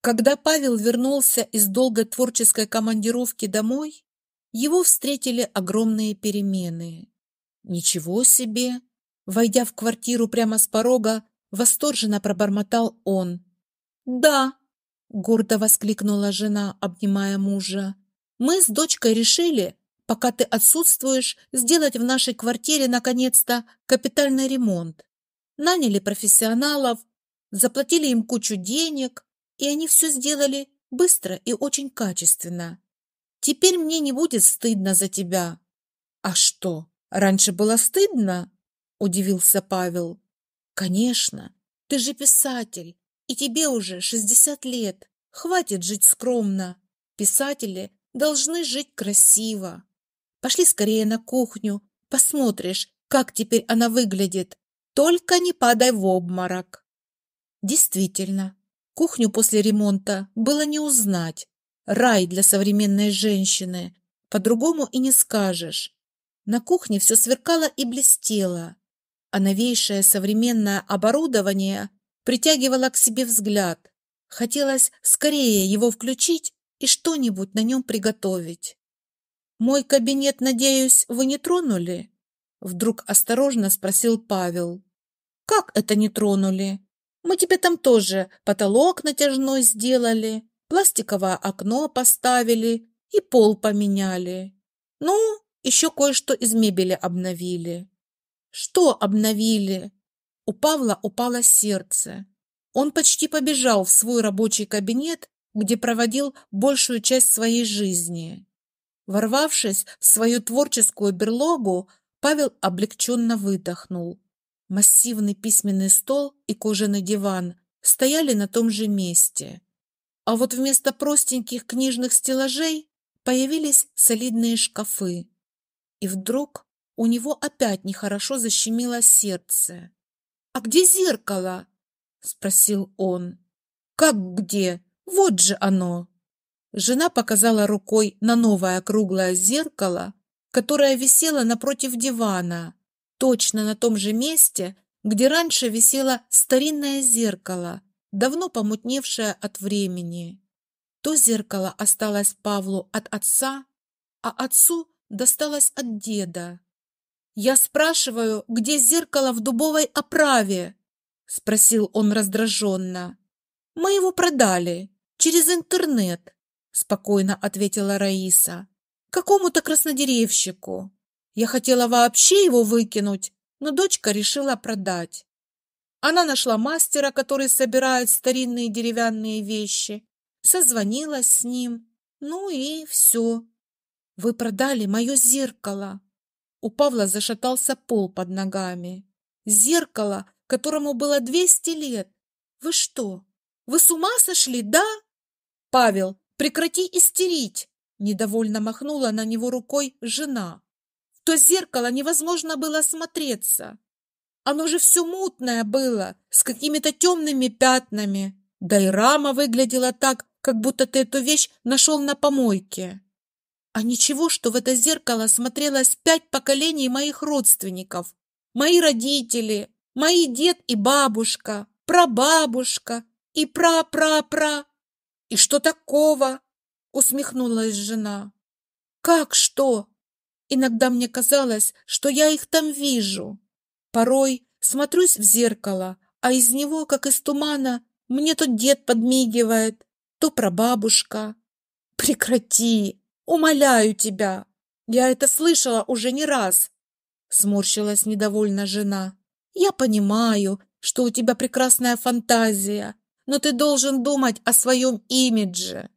Когда Павел вернулся из долгой творческой командировки домой, его встретили огромные перемены. Ничего себе! Войдя в квартиру прямо с порога, восторженно пробормотал он. «Да!» — гордо воскликнула жена, обнимая мужа. «Мы с дочкой решили, пока ты отсутствуешь, сделать в нашей квартире, наконец-то, капитальный ремонт. Наняли профессионалов, заплатили им кучу денег, и они все сделали быстро и очень качественно. Теперь мне не будет стыдно за тебя. А что, раньше было стыдно? Удивился Павел. Конечно, ты же писатель, и тебе уже шестьдесят лет. Хватит жить скромно. Писатели должны жить красиво. Пошли скорее на кухню, посмотришь, как теперь она выглядит. Только не падай в обморок. Действительно, Кухню после ремонта было не узнать. Рай для современной женщины. По-другому и не скажешь. На кухне все сверкало и блестело, а новейшее современное оборудование притягивало к себе взгляд. Хотелось скорее его включить и что-нибудь на нем приготовить. «Мой кабинет, надеюсь, вы не тронули?» Вдруг осторожно спросил Павел. «Как это не тронули?» Мы тебе там тоже потолок натяжной сделали, пластиковое окно поставили и пол поменяли. Ну, еще кое-что из мебели обновили. Что обновили? У Павла упало сердце. Он почти побежал в свой рабочий кабинет, где проводил большую часть своей жизни. Ворвавшись в свою творческую берлогу, Павел облегченно выдохнул. Массивный письменный стол и кожаный диван стояли на том же месте. А вот вместо простеньких книжных стеллажей появились солидные шкафы. И вдруг у него опять нехорошо защемило сердце. «А где зеркало?» — спросил он. «Как где? Вот же оно!» Жена показала рукой на новое круглое зеркало, которое висело напротив дивана точно на том же месте, где раньше висело старинное зеркало, давно помутневшее от времени. То зеркало осталось Павлу от отца, а отцу досталось от деда. «Я спрашиваю, где зеркало в дубовой оправе?» — спросил он раздраженно. «Мы его продали через интернет», — спокойно ответила Раиса. «Какому-то краснодеревщику. Я хотела вообще его выкинуть, но дочка решила продать. Она нашла мастера, который собирает старинные деревянные вещи, созвонилась с ним. Ну и все. Вы продали мое зеркало. У Павла зашатался пол под ногами. Зеркало, которому было двести лет. Вы что, вы с ума сошли, да? Павел, прекрати истерить! Недовольно махнула на него рукой жена то зеркало невозможно было смотреться. Оно же все мутное было, с какими-то темными пятнами. Да и рама выглядела так, как будто ты эту вещь нашел на помойке. А ничего, что в это зеркало смотрелось пять поколений моих родственников. Мои родители, мои дед и бабушка, прабабушка и пра-пра-пра. И что такого? Усмехнулась жена. Как что? Иногда мне казалось, что я их там вижу. Порой смотрюсь в зеркало, а из него, как из тумана, мне то дед подмигивает, то прабабушка. Прекрати, умоляю тебя. Я это слышала уже не раз. Сморщилась недовольно жена. Я понимаю, что у тебя прекрасная фантазия, но ты должен думать о своем имидже.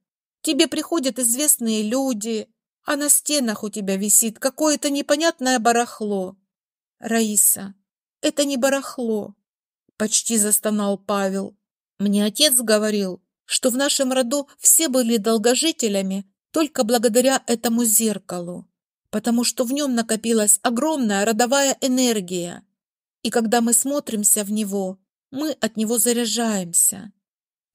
Тебе приходят известные люди, а на стенах у тебя висит какое-то непонятное барахло. Раиса, это не барахло, почти застонал Павел. Мне отец говорил, что в нашем роду все были долгожителями только благодаря этому зеркалу, потому что в нем накопилась огромная родовая энергия. И когда мы смотримся в него, мы от него заряжаемся.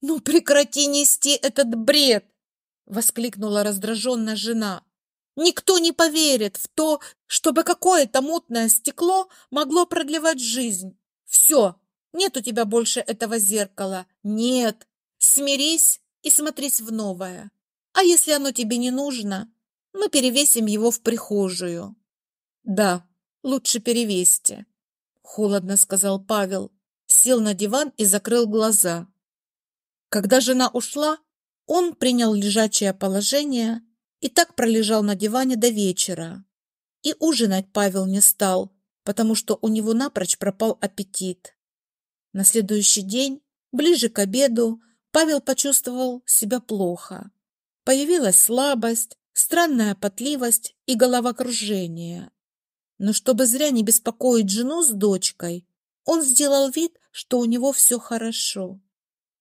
«Ну прекрати нести этот бред!» — воскликнула раздраженно жена. Никто не поверит в то, чтобы какое-то мутное стекло могло продлевать жизнь. Все, нет у тебя больше этого зеркала. Нет. Смирись и смотрись в новое. А если оно тебе не нужно, мы перевесим его в прихожую. Да, лучше перевесьте, холодно сказал Павел, сел на диван и закрыл глаза. Когда жена ушла, он принял лежачее положение и так пролежал на диване до вечера. И ужинать Павел не стал, потому что у него напрочь пропал аппетит. На следующий день, ближе к обеду, Павел почувствовал себя плохо. Появилась слабость, странная потливость и головокружение. Но чтобы зря не беспокоить жену с дочкой, он сделал вид, что у него все хорошо.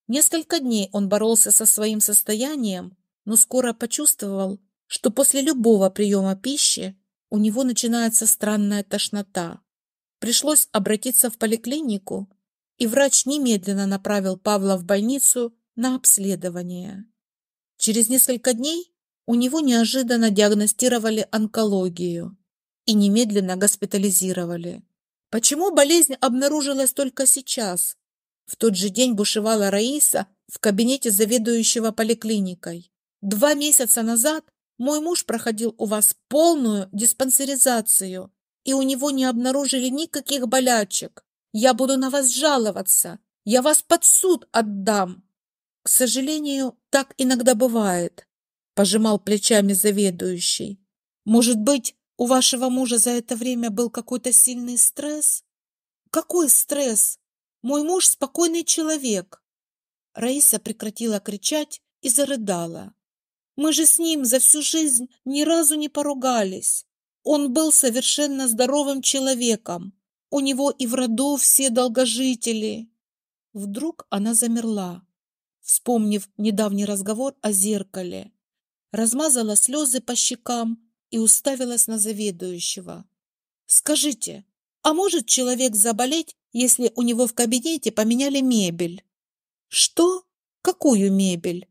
Несколько дней он боролся со своим состоянием, но скоро почувствовал, что после любого приема пищи у него начинается странная тошнота. Пришлось обратиться в поликлинику, и врач немедленно направил Павла в больницу на обследование. Через несколько дней у него неожиданно диагностировали онкологию и немедленно госпитализировали. Почему болезнь обнаружилась только сейчас? В тот же день бушевала Раиса в кабинете заведующего поликлиникой. Два месяца назад мой муж проходил у вас полную диспансеризацию, и у него не обнаружили никаких болячек. Я буду на вас жаловаться. Я вас под суд отдам. К сожалению, так иногда бывает, пожимал плечами заведующий. Может быть, у вашего мужа за это время был какой-то сильный стресс? Какой стресс? Мой муж спокойный человек. Раиса прекратила кричать и зарыдала. Мы же с ним за всю жизнь ни разу не поругались. Он был совершенно здоровым человеком. У него и в роду все долгожители. Вдруг она замерла вспомнив недавний разговор о зеркале, размазала слезы по щекам и уставилась на заведующего. «Скажите, а может человек заболеть, если у него в кабинете поменяли мебель?» «Что? Какую мебель?»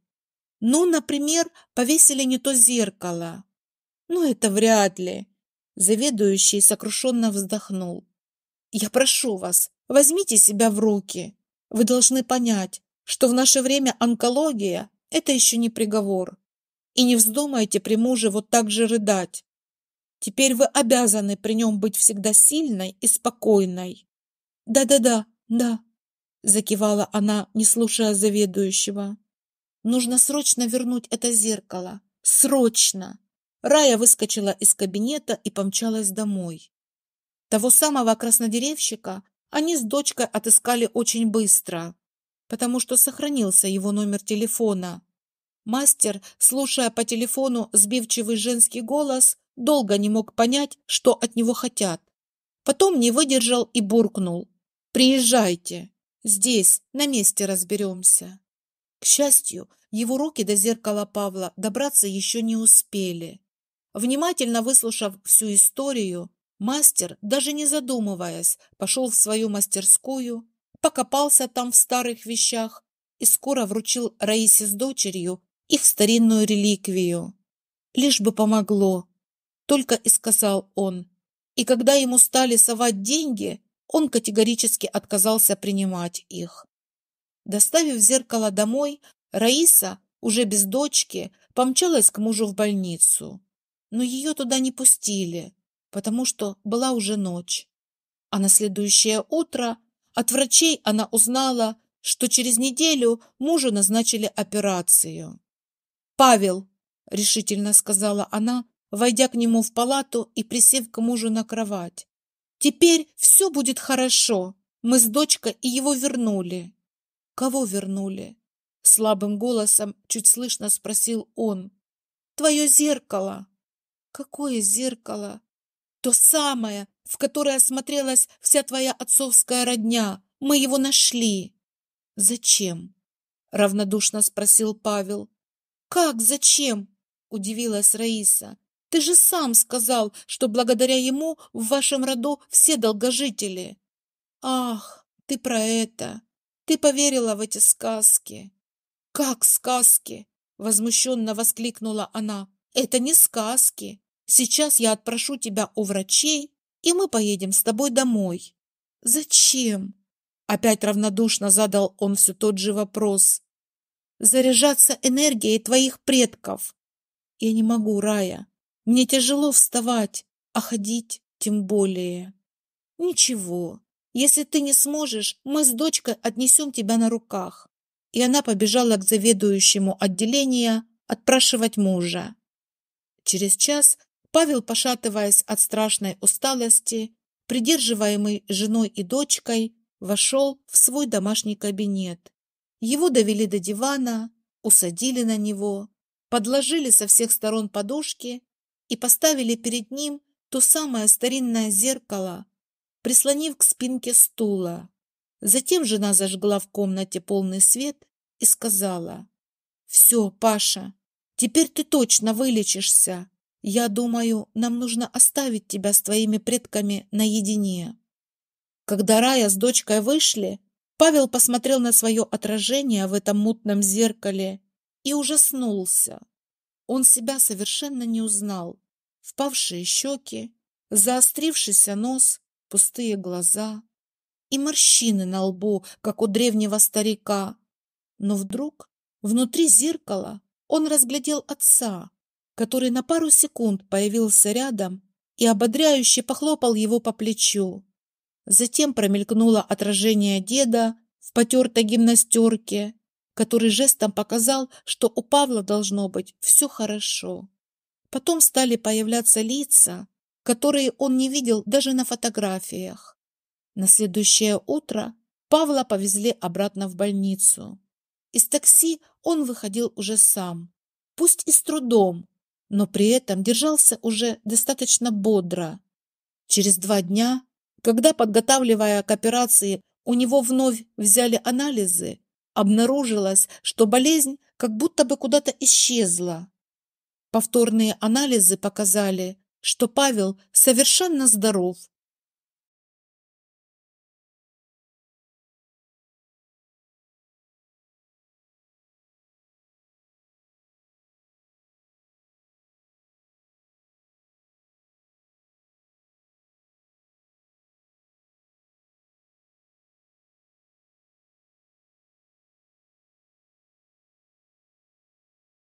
«Ну, например, повесили не то зеркало». «Ну, это вряд ли». Заведующий сокрушенно вздохнул. «Я прошу вас, возьмите себя в руки. Вы должны понять, что в наше время онкология – это еще не приговор. И не вздумайте при муже вот так же рыдать. Теперь вы обязаны при нем быть всегда сильной и спокойной. Да-да-да, да, закивала она, не слушая заведующего. Нужно срочно вернуть это зеркало. Срочно! Рая выскочила из кабинета и помчалась домой. Того самого краснодеревщика они с дочкой отыскали очень быстро потому что сохранился его номер телефона. Мастер, слушая по телефону сбивчивый женский голос, долго не мог понять, что от него хотят. Потом не выдержал и буркнул. «Приезжайте. Здесь, на месте разберемся». К счастью, его руки до зеркала Павла добраться еще не успели. Внимательно выслушав всю историю, мастер, даже не задумываясь, пошел в свою мастерскую, покопался там в старых вещах и скоро вручил Раисе с дочерью их старинную реликвию. Лишь бы помогло, только и сказал он. И когда ему стали совать деньги, он категорически отказался принимать их. Доставив зеркало домой, Раиса, уже без дочки, помчалась к мужу в больницу. Но ее туда не пустили, потому что была уже ночь. А на следующее утро от врачей она узнала, что через неделю мужу назначили операцию. «Павел», — решительно сказала она, войдя к нему в палату и присев к мужу на кровать, «теперь все будет хорошо. Мы с дочкой и его вернули». «Кого вернули?» — слабым голосом чуть слышно спросил он. «Твое зеркало». «Какое зеркало?» «То самое, в которое смотрелась вся твоя отцовская родня. Мы его нашли. Зачем? Равнодушно спросил Павел. Как зачем? Удивилась Раиса. Ты же сам сказал, что благодаря ему в вашем роду все долгожители. Ах, ты про это. Ты поверила в эти сказки. Как сказки? Возмущенно воскликнула она. Это не сказки. Сейчас я отпрошу тебя у врачей и мы поедем с тобой домой. Зачем? Опять равнодушно задал он все тот же вопрос. заряжаться энергией твоих предков. Я не могу, Рая. Мне тяжело вставать, а ходить тем более. Ничего, если ты не сможешь, мы с дочкой отнесем тебя на руках. И она побежала к заведующему отделения отпрашивать мужа. Через час Павел, пошатываясь от страшной усталости, придерживаемый женой и дочкой, вошел в свой домашний кабинет. Его довели до дивана, усадили на него, подложили со всех сторон подушки и поставили перед ним то самое старинное зеркало, прислонив к спинке стула. Затем жена зажгла в комнате полный свет и сказала, «Все, Паша, теперь ты точно вылечишься. Я думаю, нам нужно оставить тебя с твоими предками наедине». Когда Рая с дочкой вышли, Павел посмотрел на свое отражение в этом мутном зеркале и ужаснулся. Он себя совершенно не узнал. Впавшие щеки, заострившийся нос, пустые глаза и морщины на лбу, как у древнего старика. Но вдруг внутри зеркала он разглядел отца, который на пару секунд появился рядом и ободряюще похлопал его по плечу. Затем промелькнуло отражение деда в потертой гимнастерке, который жестом показал, что у Павла должно быть все хорошо. Потом стали появляться лица, которые он не видел даже на фотографиях. На следующее утро Павла повезли обратно в больницу. Из такси он выходил уже сам, пусть и с трудом, но при этом держался уже достаточно бодро. Через два дня когда, подготавливая к операции, у него вновь взяли анализы, обнаружилось, что болезнь как будто бы куда-то исчезла. Повторные анализы показали, что Павел совершенно здоров